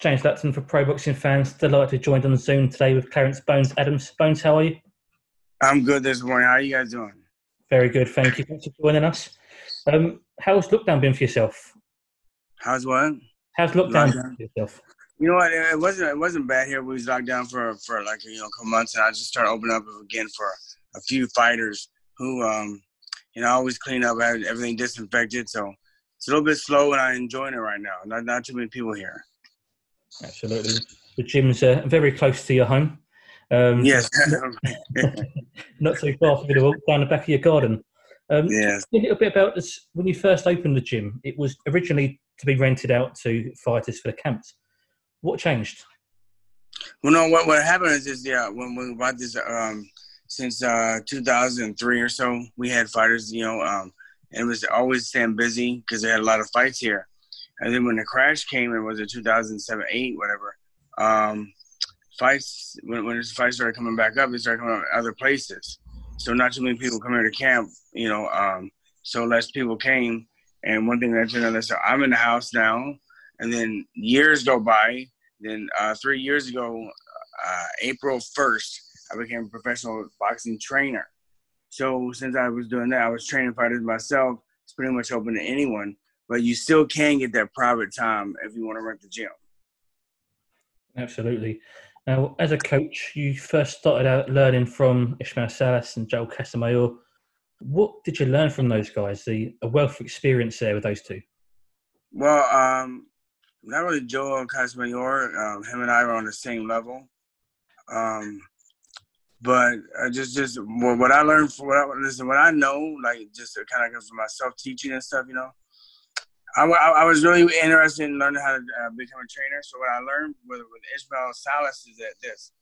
James Lupton for Pro Boxing Fans. Delighted to join on Zoom today with Clarence Bones Adams. Bones, how are you? I'm good this morning. How are you guys doing? Very good, thank you. Thanks for joining us. Um, how's lockdown been for yourself? How's what? How's lockdown, Lockdown. for yourself? You know what? It wasn't it wasn't bad here. We was locked down for for like you know a couple months, and I just started opening up again for a few fighters who um you know I always clean up, I had everything disinfected. So it's a little bit slow, and I'm enjoying it right now. Not not too many people here. Absolutely. The gym's uh, very close to your home. Um, Yes. Not so far for you to walk down the back of your garden. Um, yes. A little bit about this. When you first opened the gym, it was originally to be rented out to fighters for the camps. What changed? Well, no. What what happened is, is yeah, when we bought this um since uh 2003 or so, we had fighters, you know, um, and it was always staying busy because they had a lot of fights here. And then when the crash came, it was in 2007, eight, whatever. Um, fights when when this fight started coming back up, they started coming up other places. So not too many people come here to camp, you know. Um, so less people came, and one thing led to another. So I'm in the house now, and then years go by. Then uh, three years ago, uh, April 1st, I became a professional boxing trainer. So since I was doing that, I was training fighters myself. It's pretty much open to anyone, but you still can get that private time if you want to rent the gym. Absolutely. Now, as a coach, you first started out learning from Ismael Salas and Joel Casamayor. What did you learn from those guys? The a wealth of experience there with those two. Well, um, not really Joel Casamayor. Um, him and I were on the same level. Um, but I just, just what what I learned from what I listen, what I know, like just kind of from myself teaching and stuff, you know. I, I, I was really interested in learning how to uh, become a trainer. So what I learned with, with Ismael Salas is that this,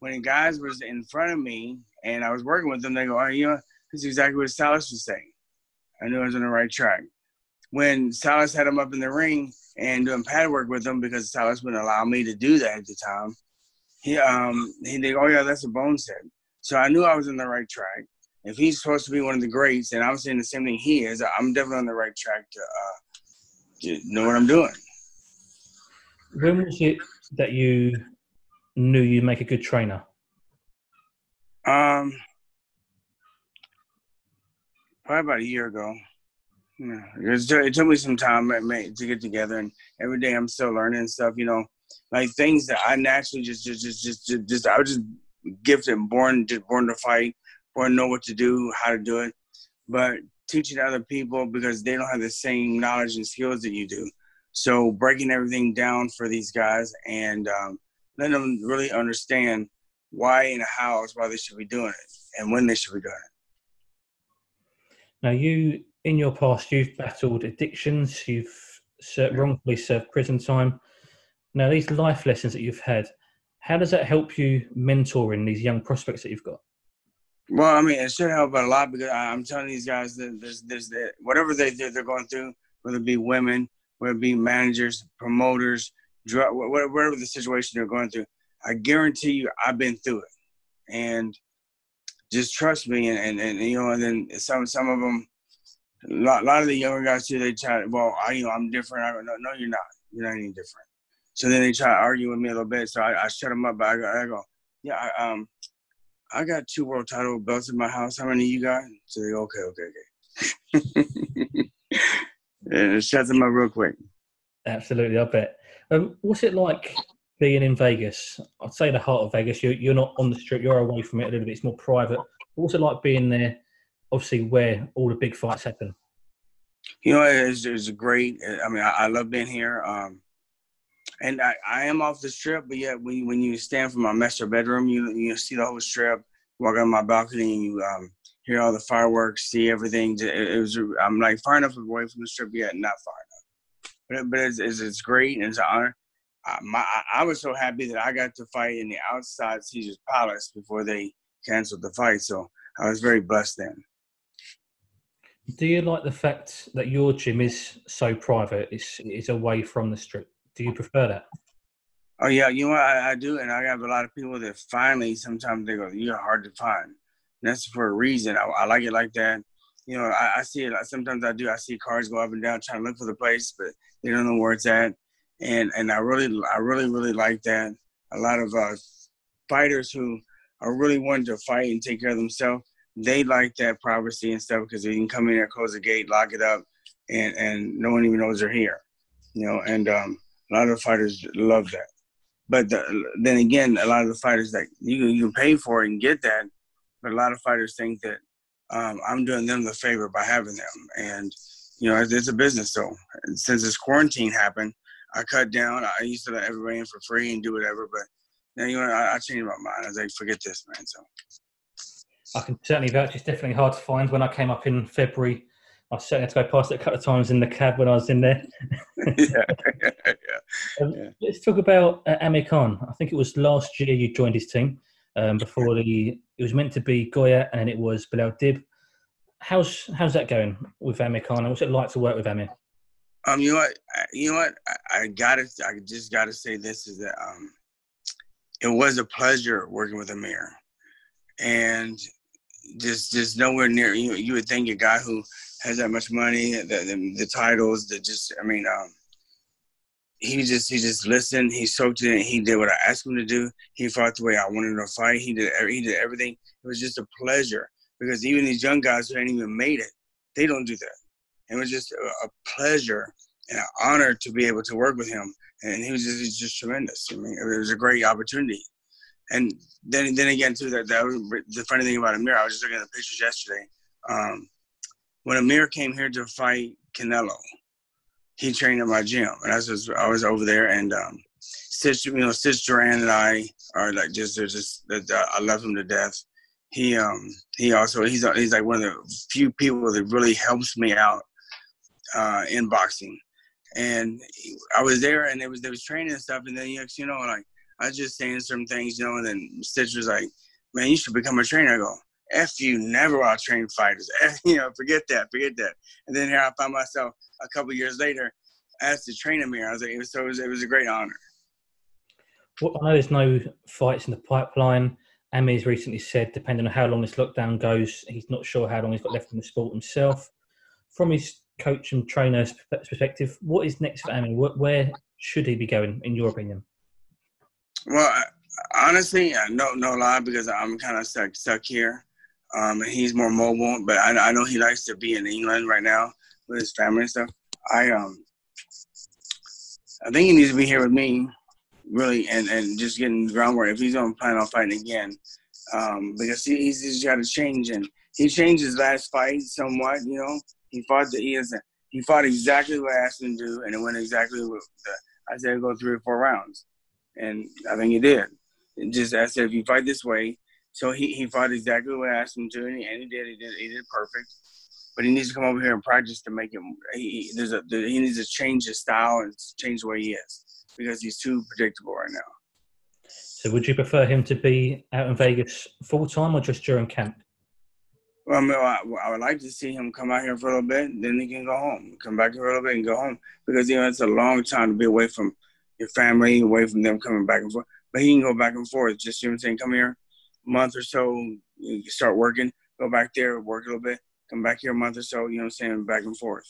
when guys was in front of me and I was working with them, they go, "Oh, you know, this is exactly what Salas was saying." I knew I was on the right track. When Salas had him up in the ring and doing pad work with him because Salas wouldn't allow me to do that at the time, he um he go, "Oh yeah, that's a bone set." So I knew I was on the right track. If he's supposed to be one of the greats, and I'm saying the same thing he is, I'm definitely on the right track to, uh, to know what I'm doing. When was it that you knew you'd make a good trainer? Um, probably about a year ago. Yeah, it, took me some time to get together, and every day I'm still learning and stuff. You know, like things that I naturally just, just, just, just, just, just I was just gifted, born, just born to fight, born to know what to do, how to do it. But teaching other people because they don't have the same knowledge and skills that you do. So breaking everything down for these guys and um, letting them really understand why and how is why they should be doing it and when they should be doing it. Now, you in your past, you've battled addictions, you've ser- wrongfully served prison time. Now, these life lessons that you've had, how does that help you mentoring these young prospects that you've got? Well, I mean, it should help a lot because I'm telling these guys that there's, there's that whatever they they're going through, whether it be women, whether it be managers, promoters, drug, wha- wha- whatever the situation they're going through. I guarantee you, I've been through it, and just trust me. And and, and you know, and then some some of them, a lot, a lot of the younger guys too, they try. Well, I you know, I'm different. I go, no, no, you're not. You're not any different. So then they try to argue with me a little bit. So I, I shut them up. But I go, I go, yeah, I, um. I got two world title belts in my house. How many you got? So they okay, okay, okay. and it shuts them up real quick. Absolutely, I bet. Um, what's it like being in Vegas? I'd say the heart of Vegas. You're, you're not on the strip. You're away from it a little bit. It's more private. What's it like being there? Obviously, where all the big fights happen. You know, it's, it's great. I mean, I, I love being here. Um, and I, I am off the strip, but yet when you, when you stand from my master bedroom, you you see the whole strip. Walk on my balcony, and you um, hear all the fireworks, see everything. It, it was I'm like far enough away from the strip, yet not far enough. But but it's it's, it's great and it's an honor. Uh, my, I, I was so happy that I got to fight in the outside Caesar's Palace before they canceled the fight. So I was very blessed then. Do you like the fact that your gym is so private? It's, it's away from the strip. Do you prefer that? Oh yeah, you know I, I do, and I have a lot of people that finally sometimes they go, "You're hard to find." And that's for a reason. I, I like it like that. You know, I, I see it. Sometimes I do. I see cars go up and down trying to look for the place, but they don't know where it's at. and and I really I really really like that. A lot of uh, fighters who are really wanting to fight and take care of themselves, they like that privacy and stuff because they can come in there, close the gate, lock it up, and and no one even knows they're here, you know. And um, a lot of fighters love that. But the, then again, a lot of the fighters that you you can pay for it and get that, but a lot of fighters think that um, I'm doing them the favor by having them, and you know it's, it's a business. So since this quarantine happened, I cut down. I used to let everybody in for free and do whatever, but now you know I, I changed my mind. I was like, forget this, man. So I can certainly vouch. It's definitely hard to find. When I came up in February, I certainly had to go past it a couple of times in the cab when I was in there. yeah, yeah, yeah. Um, let's talk about uh, Amir Khan. I think it was last year you joined his team. Um, before the it was meant to be Goyat and it was Bilal Dib. How's how's that going with Amir Khan? What's it like to work with Amir? Um, you know what, you know what, I, I gotta, I just gotta say this is that um, it was a pleasure working with Amir, and just just nowhere near you. You would think a guy who has that much money, the the, the titles, the just I mean, um, he just he just listened. He soaked it in. He did what I asked him to do. He fought the way I wanted to fight. He did he did everything. It was just a pleasure because even these young guys who hadn't even made it, they don't do that. It was just a, a pleasure and an honor to be able to work with him. And he was just, he was just tremendous. I mean, it was a great opportunity. And then, then again, too, that, that was the funny thing about Amir. I was just looking at the pictures yesterday. Um, when Amir came here to fight Canelo, he trained at my gym, and I was I was over there, and um, Stitch, you know, Stitch Duran and I are like just they're just I love him to death. He um he also he's he's like one of the few people that really helps me out uh, in boxing, and I was there, and it was there was training and stuff, and then you know like I was just saying some things, you know, and then Stitch was like, "Man, you should become a trainer." I go, F you, never I'll train fighters. F, you know, forget that, forget that. And then here I found myself a couple years later asked to train Amir. I was like, it was, so it was, it was a great honor. Well, I know there's no fights in the pipeline. Amir's recently said, depending on how long this lockdown goes, he's not sure how long he's got left in the sport himself. From his coach and trainer's perspective, what is next for Amir? Where should he be going, in your opinion? Well, honestly, no, no lie, because I'm kind of stuck, stuck here. Um, he's more mobile, but I, I know he likes to be in England right now with his family and stuff. I um, I think he needs to be here with me, really, and, and just getting groundwork if he's to plan on fighting again, um, because he, he's just got to change and he changed his last fight somewhat. You know, he fought the he, is, he fought exactly what I asked him to do, and it went exactly what the, I said go three or four rounds, and I think he did. And just I said if you fight this way, so he, he fought exactly what I asked him to, and he, and he did. He did. He did perfect. But he needs to come over here and practice to make him. He, there's a he needs to change his style and change the way he is because he's too predictable right now. So, would you prefer him to be out in Vegas full time or just during camp? Well, I, mean, I, I, would like to see him come out here for a little bit, then he can go home. Come back here for a little bit and go home because you know it's a long time to be away from your family, away from them coming back and forth. But he can go back and forth. Just you know what I'm saying. Come here, month or so, you start working, go back there, work a little bit, come back here a month or so, you know what I'm saying, back and forth.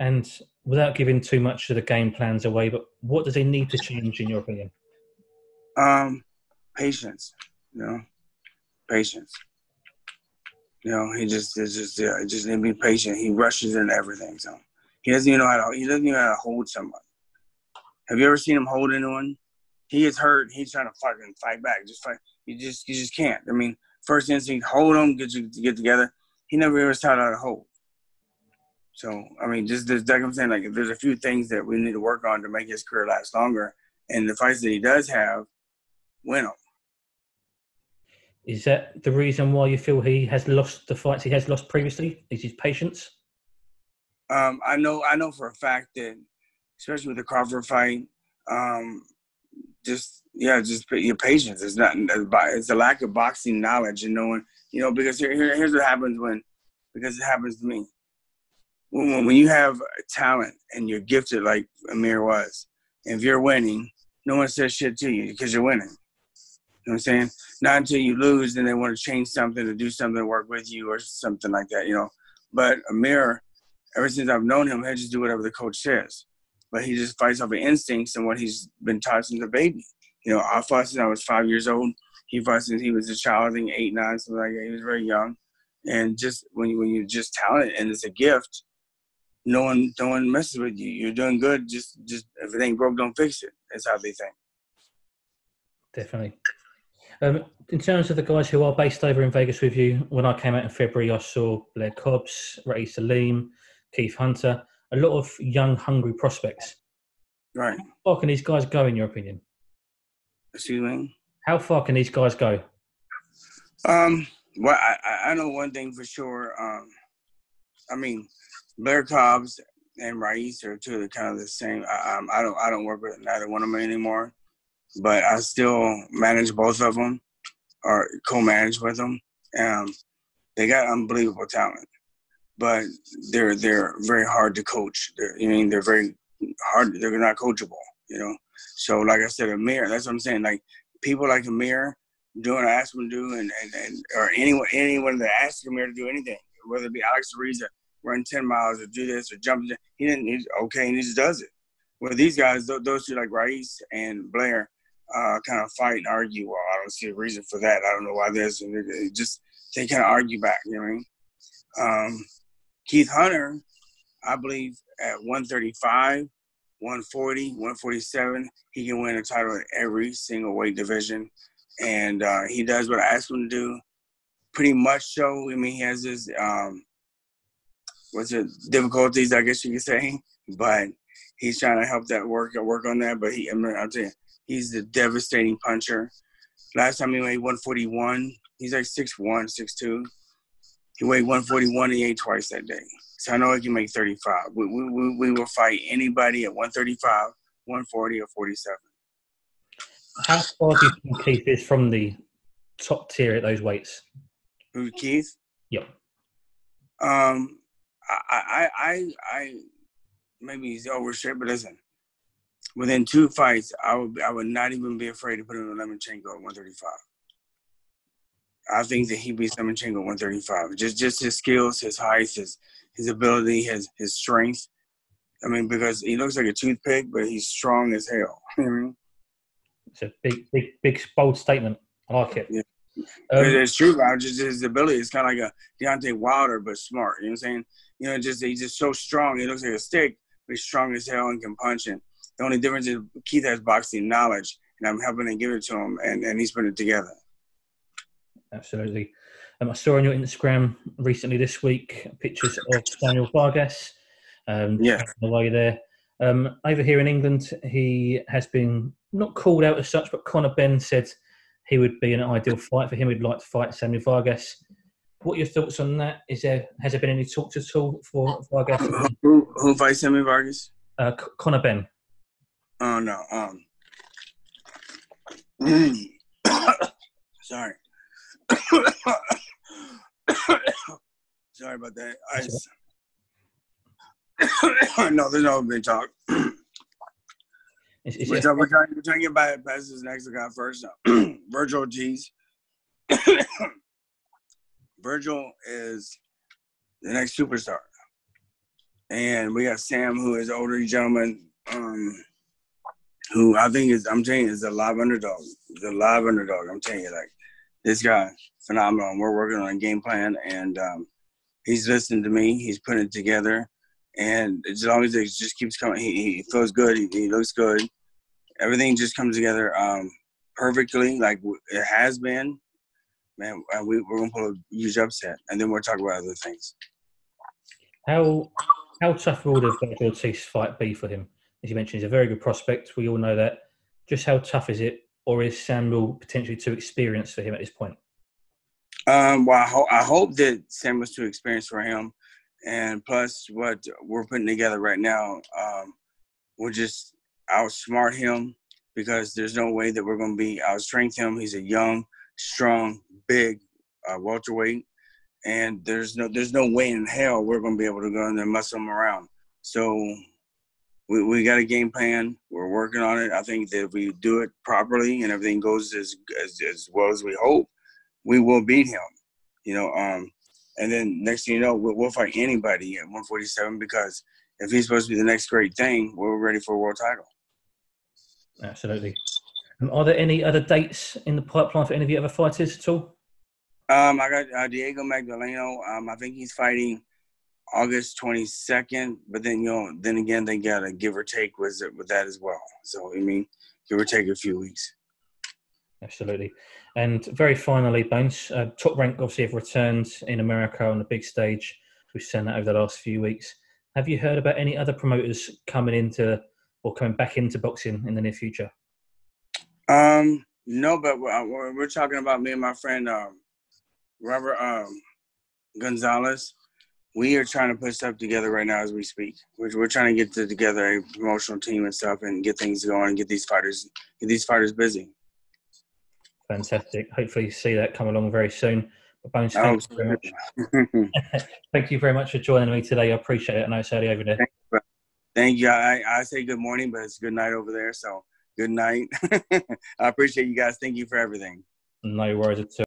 And without giving too much of the game plans away, but what does he need to change in your opinion? Um, patience, you know, patience. You know, he just, is just, yeah, just need to be patient. He rushes into everything, so he doesn't even know how to, he doesn't even know how to hold someone. Have you ever seen him hold anyone? He is hurt. He's trying to fucking fight back. Just fight. You just you just can't. I mean, first instinct, hold them, get you to get together. He never ever taught how to hold. So I mean, just like I'm saying, like there's a few things that we need to work on to make his career last longer, and the fights that he does have, win them. Is that the reason why you feel he has lost the fights he has lost previously? Is his patience? Um, I know, I know for a fact that, especially with the Crawford fight, um, just yeah, just your patience. It's not uh, it's a lack of boxing knowledge and knowing, you know, because here, here here's what happens when because it happens to me. When, when you have a talent and you're gifted like Amir was, and if you're winning, no one says shit to you because you're winning. You know what I'm saying? Not until you lose, then they want to change something to do something to work with you or something like that, you know. But Amir, ever since I've known him, he just do whatever the coach says. But he just fights off of instincts and what he's been taught since a baby. You know, I fought since I was five years old. He fought since he was a child, I think eight, nine, something like that. He was very young, and just when you when you're just talented and it's a gift, no one no one messes with you. You're doing good. Just just if it ain't broke, don't fix it. That's how they think. Definitely. Um, in terms of the guys who are based over in Vegas with you, when I came out in February, I saw Blair Cobbs, Raeese Aleem, Keith Hunter, a lot of young, hungry prospects. Right. How far can these guys go, in your opinion? Excuse. How far can these guys go? Um. Well, I I know one thing for sure. Um. I mean, Blair Cobbs and Raeese are two of the kind of the same. I, um, I don't I don't work with neither one of them anymore, but I still manage both of them or co-manage with them. Um, they got unbelievable talent, but they're they're very hard to coach. They're, I mean, they're very hard. They're not coachable. You know. So like I said, a Amir. That's what I'm saying. Like people like a Amir doing what I ask them to do, and, and, and or anyone anyone that asks Amir to do anything, whether it be Alex Ariza run 10 miles or do this or jump. He didn't, he's okay, and he just does it. Well, these guys, those two like Raeese and Blair, uh, kind of fight and argue. Well, I don't see a reason for that. I don't know why this. And just, they kind of argue back, you know what I mean? Um, Keith Hunter, I believe at 135, 140, 147, he can win a title in every single weight division. And uh, he does what I asked him to do. Pretty much so. I mean, he has his, um, what's it difficulties, I guess you could say. But he's trying to help that work work on that. But he, I mean, I'll tell you, he's the devastating puncher. Last time he weighed 141. He's like 6'1", 6'2". He weighed 141 and he ate twice that day. So I know he can make 35. We, we, we will fight anybody at 135, 140, or 47. How far do you think Keith is from the top tier at those weights? Who, Keith? Yep. Um, I, I, I, I maybe he's overshit, but listen, within two fights, I would, I would not even be afraid to put him in Lomachenko at 135. I think that he beats Lomachenko at 135. Just, just his skills, his height, his, his ability, his, his strength. I mean, because he looks like a toothpick, but he's strong as hell. it's a big, big, big, bold statement. I like it. Yeah. Um, it's true. I just his ability is kind of like a Deontay Wilder, but smart. You know what I'm saying? You know, just he's just so strong. He looks like a stick, but he's strong as hell and can punch it. The only difference is Keith has boxing knowledge, and I'm helping to give it to him, and, and he's putting it together. Absolutely. Um, I saw on your Instagram recently this week pictures of Daniel Vargas. Um, yeah. The way there. Um, over here in England, he has been not called out as such, but Conor Benn said he would be an ideal fight for him. He'd like to fight Samuel Vargas. What are your thoughts on that? Is there has there been any talks at all for Vargas? Who, who fights Samuel Vargas? Uh, Conor Benn. Oh no. Um. Mm. Sorry. Sorry about that. I no, there's no big talk. It's, it's we're, we're, trying, we're trying to get by past this next guy first. Vergil Ortiz. Vergil is the next superstar. And we got Sam, who is an older gentleman, um, who I think is, I'm telling you, is a live underdog. The live underdog. I'm telling you, like, this guy, phenomenal. We're working on a game plan, and um, he's listening to me. He's putting it together. And as long as it just keeps coming, he, he feels good. He, he, looks good. Everything just comes together um, perfectly, like it has been. Man, we, we're gonna pull a huge upset, and then we'll talk about other things. How how tough will the Ortiz fight be for him? As you mentioned, he's a very good prospect. We all know that. Just how tough is it, or is Samuel potentially too experienced for him at this point? Um, well, I, ho- I hope that Samuel's too experienced for him. And plus what we're putting together right now um, we'll just outsmart him because there's no way that we're going to be outstrength him. He's a young strong big uh, welterweight. And there's no there's no way in hell we're going to be able to go in there and muscle him around. So we, we got a game plan we're working on it i think that if we do it properly and everything goes as, as, as well as we hope we will beat him you know um and then next thing you know, we'll, we'll fight anybody at 147 because if he's supposed to be the next great thing, we're ready for a world title. Absolutely. Um, are there any other dates in the pipeline for any of the other fighters at all? Um, I got uh, Diego Magdaleno. Um, I think he's fighting August 22nd, but then you know, then again, they got a give or take with it with that as well. So I mean, give or take a few weeks. Absolutely. And very finally, Bones, uh, Top Rank obviously have returned in America on the big stage. We've seen that over the last few weeks. Have you heard about any other promoters coming into or coming back into boxing in the near future? Um, no, but we're, we're talking about me and my friend um, Robert um, Gonzalez. We are trying to put stuff together right now as we speak. We're, we're trying to get to, together a promotional team and stuff and get things going and get these fighters get these fighters busy. Fantastic. Hopefully, you see that come along very soon. Bones, thank, you very much. thank you very much for joining me today. I appreciate it. I know it's early over there. Thank you. Thank you. I, I say good morning, but it's good night over there. So good night. I appreciate you guys. Thank you for everything. No worries at all.